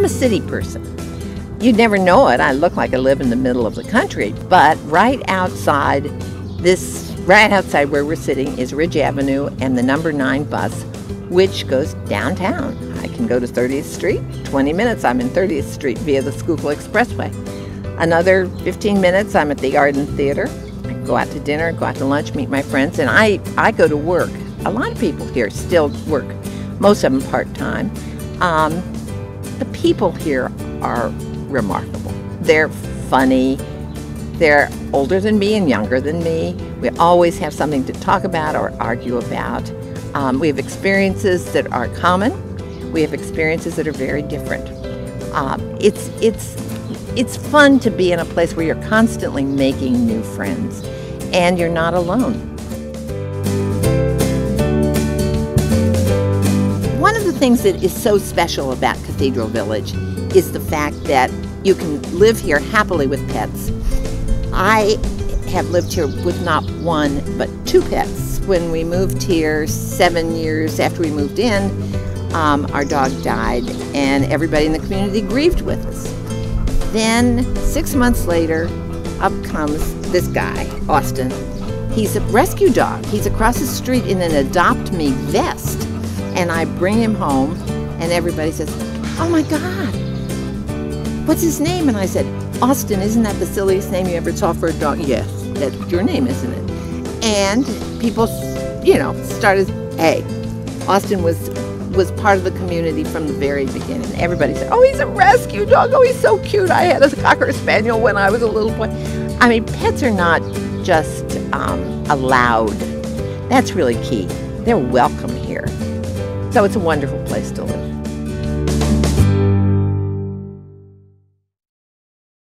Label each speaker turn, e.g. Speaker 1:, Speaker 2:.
Speaker 1: I'm a city person. You'd never know it. I look like I live in the middle of the country, but right outside this, right outside where we're sitting, is Ridge Avenue and the number nine bus, which goes downtown. I can go to 30th Street. 20 minutes, I'm in 30th Street via the Schuylkill Expressway. Another 15 minutes, I'm at the Arden Theater. I go out to dinner, go out to lunch, meet my friends, and I, I go to work. A lot of people here still work, most of them part time. Um, the people here are remarkable. They're funny. They're older than me and younger than me. We always have something to talk about or argue about. Um, we have experiences that are common. We have experiences that are very different. Um, it's it's it's fun to be in a place where you're constantly making new friends, and you're not alone. Things that is so special about Cathedral Village is the fact that you can live here happily with pets. I have lived here with not one but two pets. When we moved here seven years after we moved in, um, our dog died, and everybody in the community grieved with us. Then, six months later, up comes this guy, Austin. He's a rescue dog. He's across the street in an Adopt Me vest. And I bring him home, and everybody says, Oh my God, what's his name? And I said, Austin, isn't that the silliest name you ever saw for a dog? Yes, that's your name, isn't it? And people, you know, started, hey, Austin was was part of the community from the very beginning. Everybody said, "Oh, he's a rescue dog. Oh, he's so cute. I had a cocker spaniel when I was a little boy." I mean, pets are not just um, allowed. That's really key. They're welcome here. So it's a wonderful place to live.